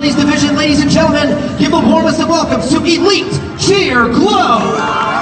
Ladies Division, ladies and gentlemen, give a warmest of welcomes to Elite Cheer Glow.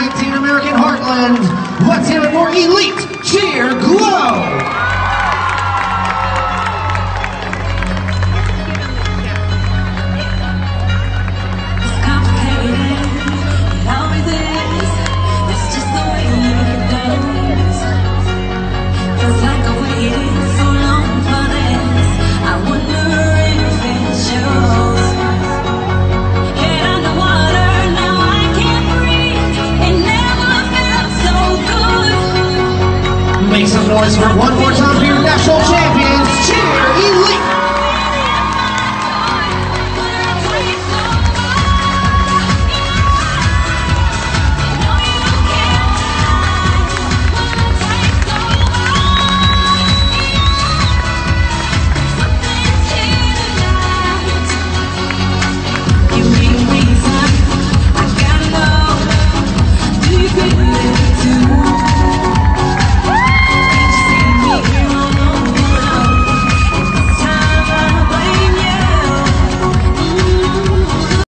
2019 American Heartland. Let's have a more elite cheer. Glow! boys, for one more time for your national champion.